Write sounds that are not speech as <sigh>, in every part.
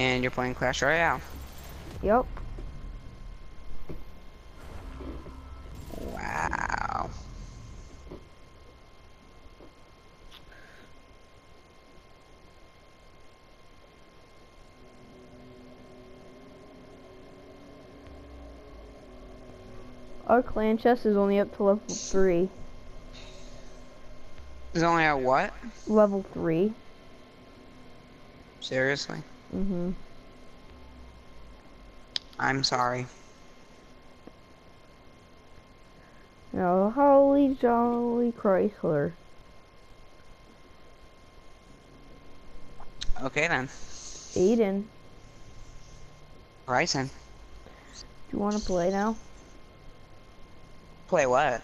And you're playing Clash Royale. Yep. Wow. Our clan chest is only up to level three. Is only at what? Level three. Seriously? Mm-hmm. I'm sorry. Now, holy jolly Chrysler. Okay then. Aiden, Bryson. do you want to play now? Play what?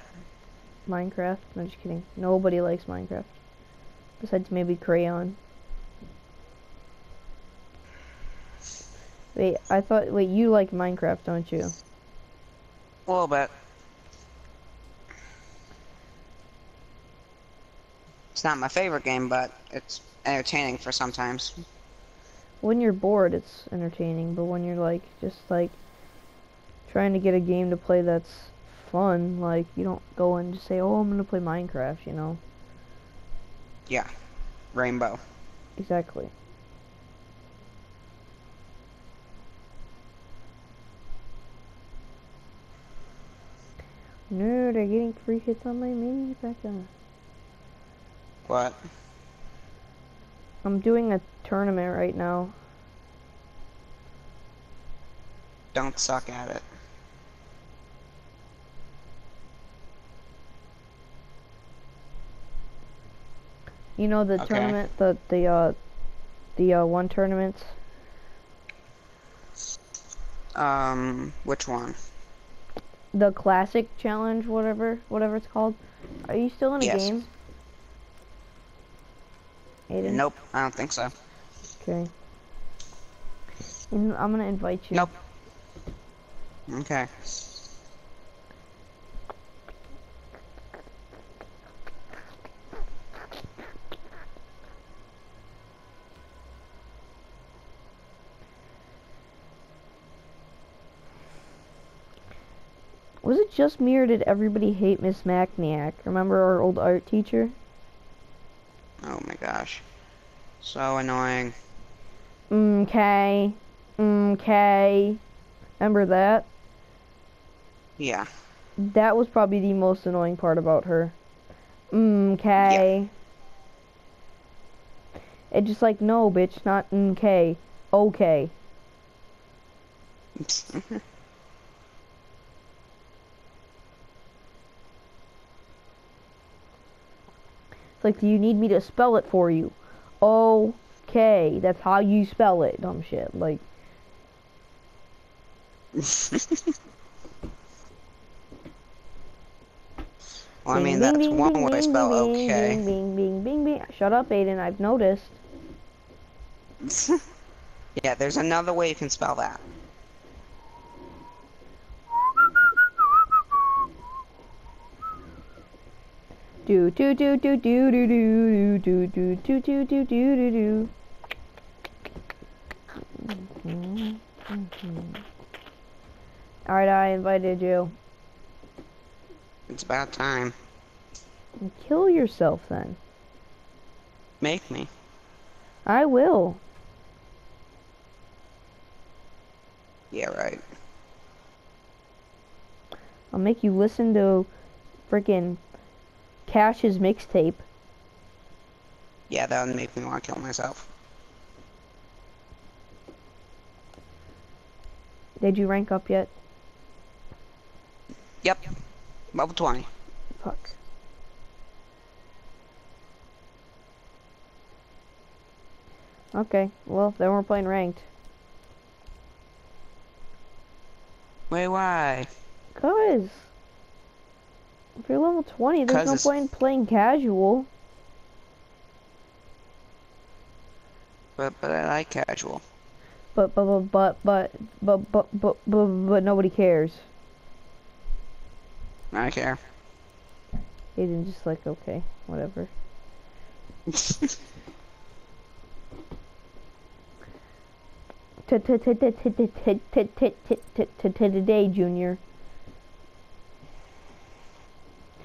Minecraft? No, just kidding. Nobody likes Minecraft. Besides maybe Crayon. Wait, I thought, wait, you like Minecraft, don't you? A little bit. It's not my favorite game, but it's entertaining for sometimes. When you're bored, it's entertaining, but when you're like, just like, trying to get a game to play that's fun, like, you don't go and just say, oh, I'm gonna play Minecraft, you know? Yeah. Rainbow. Exactly. No, they're getting free hits on my mini Becca. What? I'm doing a tournament right now. Don't suck at it. You know the Okay. tournament, the the uh, the uh, one tournaments. Um, which one? The classic challenge, whatever, whatever it's called. Are you still in a Yes. game? Aiden? Nope, I don't think so. Okay. I'm gonna invite you. Nope. Okay. Was it just me or did everybody hate Miss Macniak? Remember our old art teacher? Oh my gosh. So annoying. Okay. Okay. Remember that? Yeah. That was probably the most annoying part about her. Mm okay. It's just like, no, bitch, not okay. Okay. <laughs> like, do you need me to spell it for you? Okay. That's how you spell it, dumb shit. Like, well, I mean, that's bing, one bing, way to spell bing, okay. Bing, bing, bing, bing, bing. Shut up, Aiden. I've noticed. yeah, there's another way you can spell that. Do do do do do do do do do do do do do do do. Alright, I invited you. It's about time. Kill yourself then. Make me. I will. Yeah, right. I'll make you listen to freaking Cash's mixtape. Yeah, that would make me want to kill myself. Did you rank up yet? Yep. Level 20. Fuck. Okay, well, then we're playing ranked. Wait, why? Cause if you're level 20, there's no point in playing casual. But but I like casual. But but but but but but but but but, but nobody cares. I care. Aiden just like okay, whatever. t- t- t- t- t- t- t- t- t- t- t- t- today, Junior.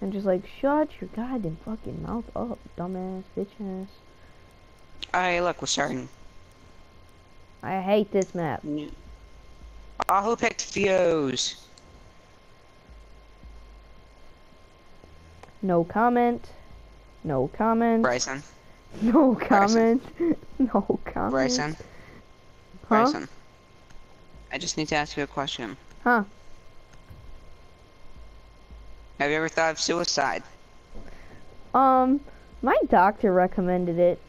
And just like, shut your goddamn fucking mouth up, dumbass, bitch ass. Hey, look, we're starting. I hate this map. Oh, who picked Fuse? No comment. No comment. Bryson. No comment. <laughs> no comment. Bryson. Huh? Bryson. I just need to ask you a question. Huh? Have you ever thought of suicide? Um, my doctor recommended it.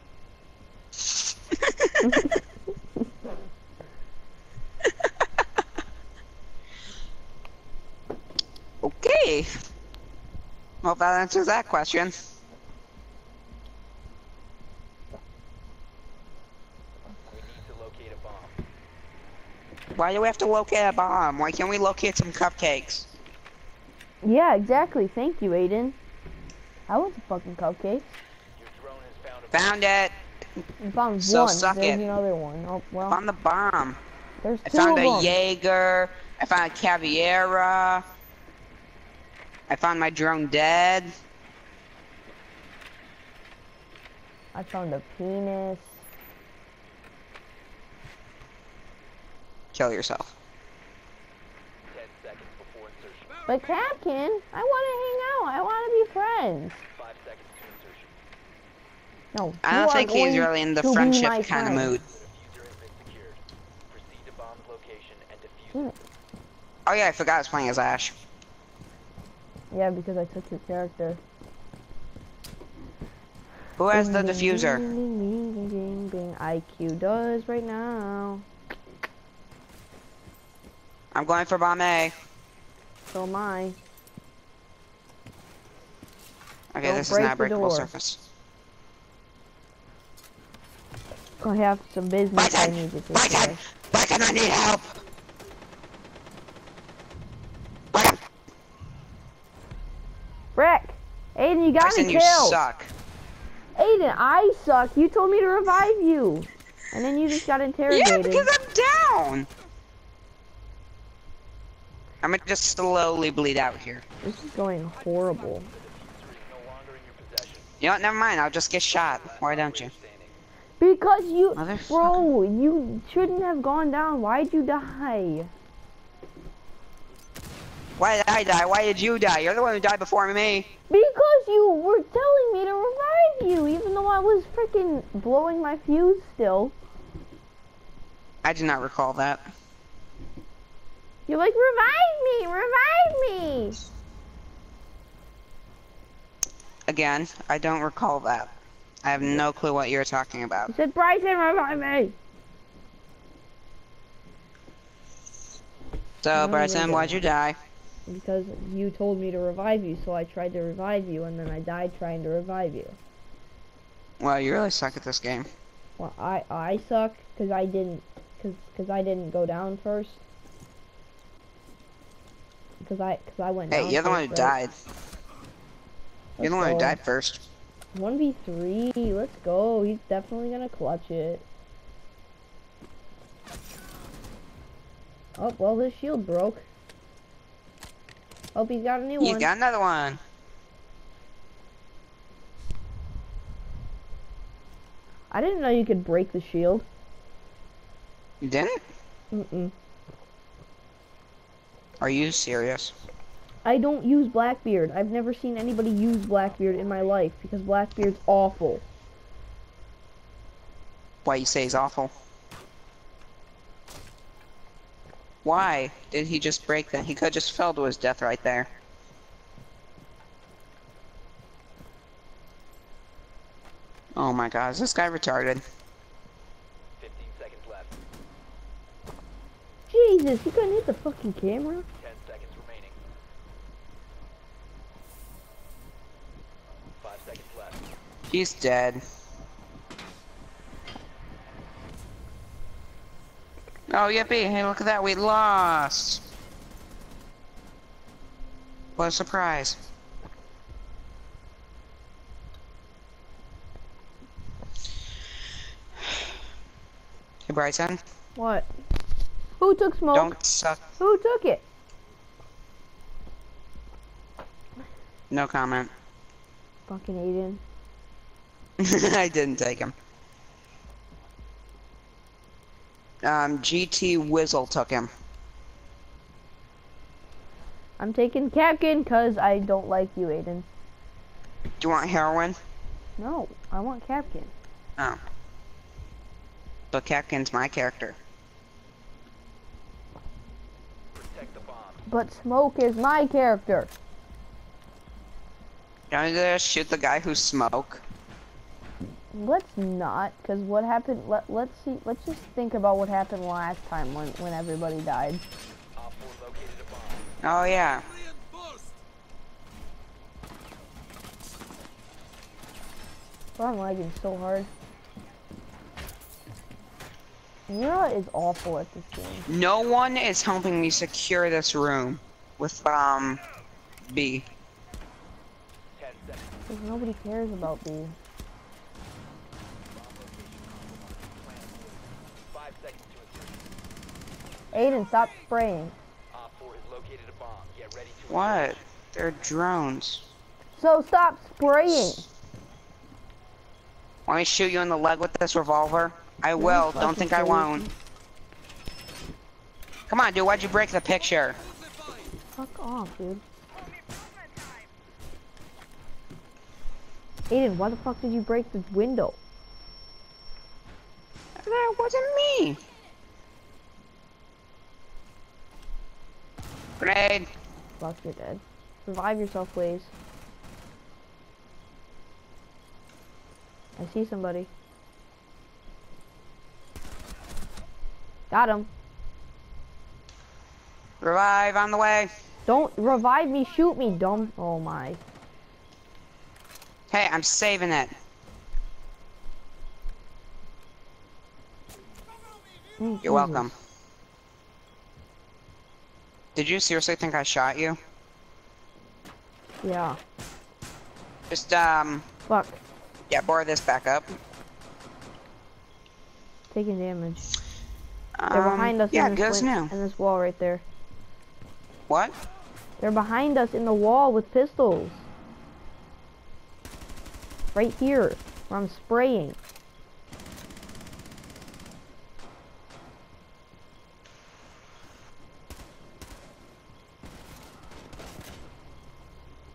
<laughs> okay. Well, that answers that question. We need to locate a bomb. Why do we have to locate a bomb? Why can't we locate some cupcakes? Yeah, exactly. Thank you, Aiden. I want the fucking drone found it. I found So one. suck There's it. another one. Oh well. Found the bomb. There's I two found of a them. Jaeger. I found a Caveira. I found my drone dead. I found a penis. Kill yourself. Ten seconds before insertion. But Kapkan, I want to hang out. I want to be friends. No. I don't think he's really in the friendship kind of mood. The diffuser has been secured. Proceed to bomb's location and defuse it. Oh yeah, I forgot I was playing as Ash. Yeah, because I took your character. Who has the diffuser? Ding, ding, ding, ding. IQ does right now. I'm going for bomb A. So am I. Okay, Don't this is not the breakable surface. I have some business I need to take of. Bryson, I need help! Bryson, Rick! Aiden, you got Bryson, me you killed! suck. Aiden, I suck! You told me to revive you! And then you just got interrogated. Yeah, because I'm down! I'm gonna just slowly bleed out here. This is going horrible. Diffuser is no longer in your possession. You know what, never mind, I'll just get shot. Why don't you? Because you, bro, you shouldn't have gone down. Why'd you die? Why did I die? Why did you die? You're the one who died before me. Because you were telling me to revive you, even though I was freaking blowing my fuse still. I do not recall that. You're like, revive me, revive me. Again, I don't recall that. I have no clue what you're talking about. I said, Bryson, revive me. So, No, Bryson, why'd you die? Because you told me to revive you, so I tried to revive you, and then I died trying to revive you. Well, you really suck at this game. Well, I I suck because I didn't because cause I didn't go down first. Because I because I went down. Hey, you're the one who died. You're the one who died first. One v three. Let's go. He's definitely gonna clutch it. Oh well, his shield broke. Hope he's got a new You one. got another one. I didn't know you could break the shield. You didn't? Mm-mm. Are you serious? I don't use Blackbeard. I've never seen anybody use Blackbeard in my life because Blackbeard's awful. Why you say he's awful? Why did he just break that? He could just fell to his death right there. Oh my god, is this guy retarded? Jesus, you couldn't hit the fucking camera? Ten seconds remaining. Five seconds left. He's dead. Oh, yippee! Hey, look at that, we lost! What a surprise. Hey, Bryson. What? Who took smoke? Don't suck. Who took it? No comment. Fucking Aiden. <laughs> I didn't take him. Um, GT Wizzle took him. I'm taking Kapkan because I don't like you, Aiden. Do you want heroin? No, I want Kapkan. Oh. But Kapkan's my character. Protect the bomb. But Smoke is my character. Don't you just shoot the guy who smoke? Let's not, because what happened, let, let's see, let's just think about what happened last time when, when everybody died. Op 4 located a bomb. Oh yeah. Bro, I'm lagging so hard. Mira is awful at this game. No one is helping me secure this room with um B. Because nobody cares about me. Five seconds to insertion. Aiden, stop spraying. Op 4 has located a bomb. Get ready to What? They're drones. So stop spraying. Want me to shoot you in the leg with this revolver? I will. Don't think I won't. Come on, dude. Why'd you break the picture? Fuck off, dude. Aiden, why the fuck did you break the window? That wasn't me. Grenade. Fuck, you're dead. Revive yourself, please. I see somebody. Got him. Revive on the way. Don't revive me, shoot me, dumb. Oh my. Hey, I'm saving it. Oh, You're Jesus. welcome. Did you seriously think I shot you? Yeah. Just, um, Fuck. yeah, bore this back up. Taking damage. Um, They're behind us Yeah, in, this new. in this wall right there. What? They're behind us in the wall with pistols. Right here, where I'm spraying.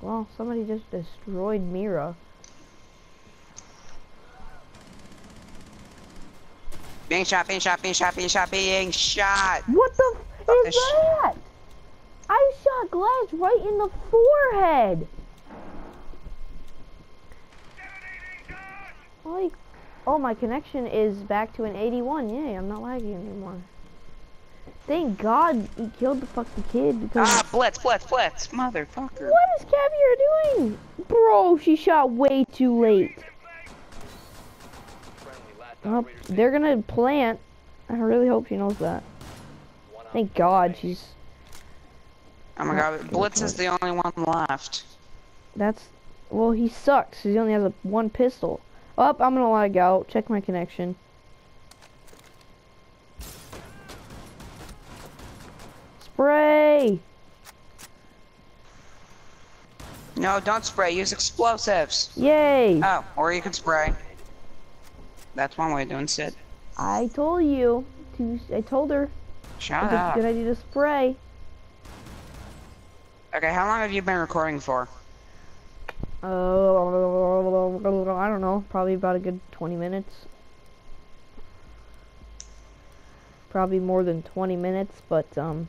Well, somebody just destroyed Mira. Being shot, being shot, being shot, being shot, being shot. What the f is that? I shot Glaz right in the forehead. Like, oh, my connection is back to an 81. Yay, I'm not lagging anymore. Thank God he killed the fucking kid because. Ah, blitz, blitz, blitz. Motherfucker. What is Caveira doing? Bro, she shot way too late. Oh, they're gonna plant. I really hope she knows that. Thank God she's. Oh my Oh, god, Blitz is the only one left. That's. Well, he sucks. He only has a one pistol. Up, I'm gonna lag out. Check my connection. Spray! No, don't spray. Use explosives. Yay! Oh, or you can spray. That's one way of doing it. I told you to. I told her Shut it's a up. good idea to spray. Okay, how long have you been recording for? Uh, I don't know. Probably about a good 20 minutes. Probably more than 20 minutes, but um.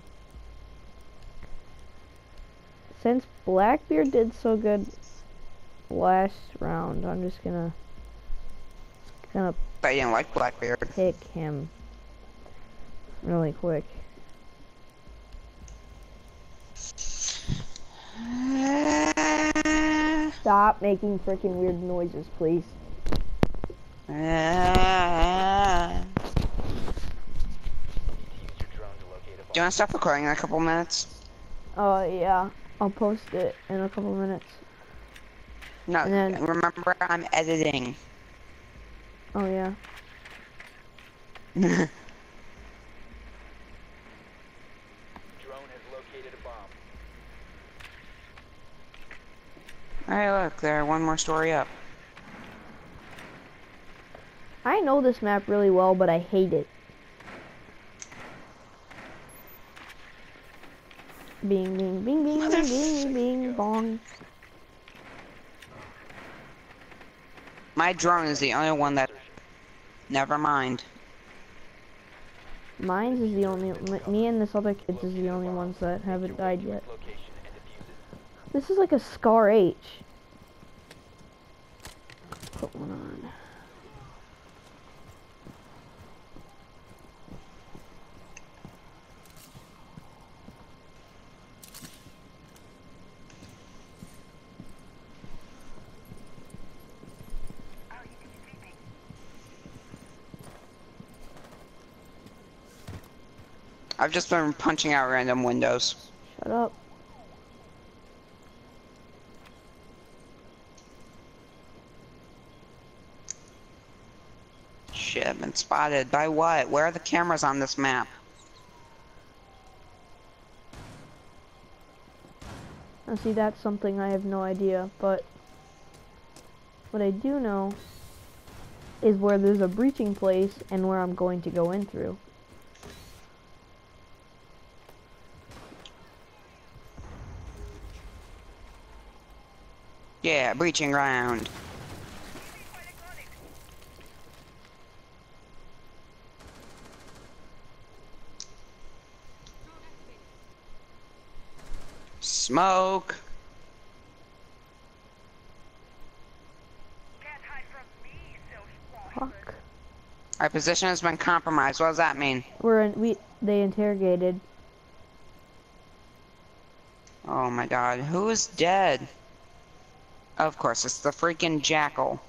Since Blackbeard did so good last round, I'm just gonna gonna you didn't like Blackbeard. pick him really quick. Stop making freaking weird noises, please. Use your drone to locate a bomb. Do you want to stop recording in a couple minutes? Oh yeah, I'll post it in a couple minutes. No, then- remember I'm editing. Oh yeah. Drone has located a bomb. Alright, look, there, one more story up. I know this map really well, but I hate it. Bing, bing, bing, bing, bing, bing, bing, bong. My drone is the only one that. Never mind. Mine's is the only, me and this other kid is the only ones that haven't died yet. This is like a Scar H. Put one on. I've just been punching out random windows. Shut up. Shit, I've been spotted. By what? Where are the cameras on this map? Now see, that's something I have no idea, but what I do know is where there's a breaching place and where I'm going to go in through. Yeah, breaching ground. Smoke. Fuck. Our position has been compromised. What does that mean? We're in, we they interrogated. Oh my god, who is dead? Of course, it's the freaking jackal.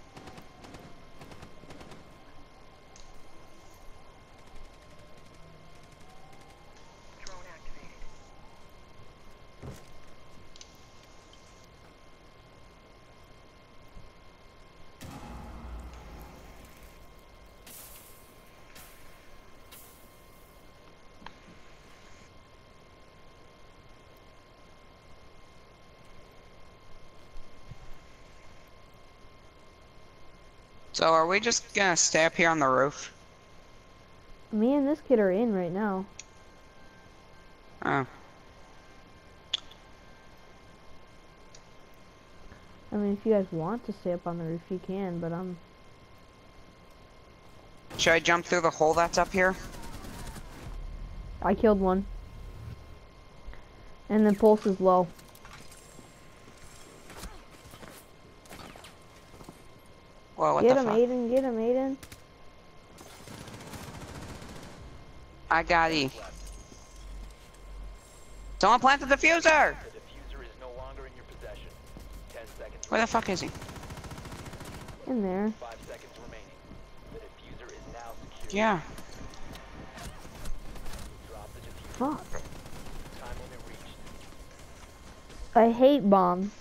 So are we just gonna stay up here on the roof? Me and this kid are in right now. Oh. I mean, if you guys want to stay up on the roof, you can, but I'm. Should I jump through the hole that's up here? I killed one. And the pulse is low. Whoa, what get the him, fuck? Aiden. Get him, Aiden. I got E. Someone plant the diffuser! The diffuser is no longer in your possession. Ten seconds. Where the fuck is he? In there. Five seconds remaining. The diffuser is now secure. Yeah. Drop the diffuser. Fuck. Time limit reached. I hate bomb.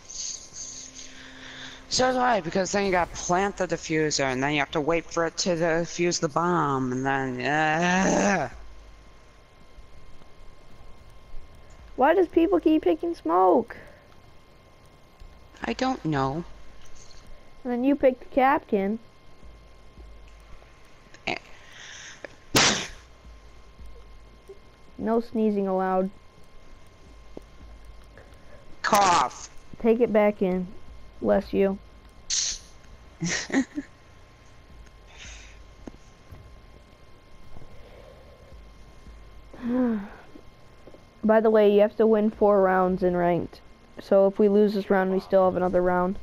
So do I, because then you gotta plant the diffuser, and then you have to wait for it to defuse the bomb, and then, uh, Why does people keep picking smoke? I don't know. And then you pick the captain. Eh. No sneezing allowed. Cough. Take it back in. Bless you. <sighs> By the way, you have to win four rounds in ranked. So if we lose this round, we still have another round.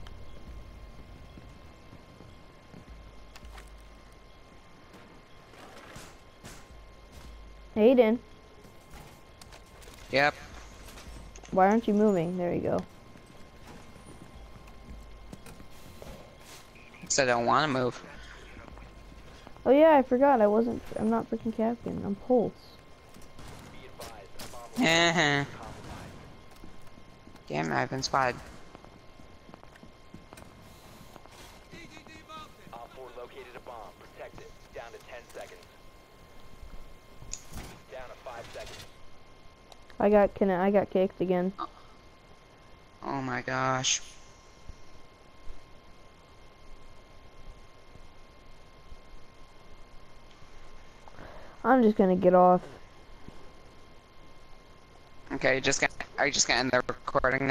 Aiden, Yep. why aren't you moving? There you go. So I don't want to move. Oh yeah, I forgot. I wasn't. I'm not freaking captain. I'm Pulse. Be advised, a bomb Uh-huh. Damn, I've been spotted. Op 4 located a bomb. Protect. Down to 10 seconds. Down to 5 seconds. I got can I got kicked again. Oh my gosh. I'm just gonna get off. Okay, just gonna, are you just gonna end the recording now?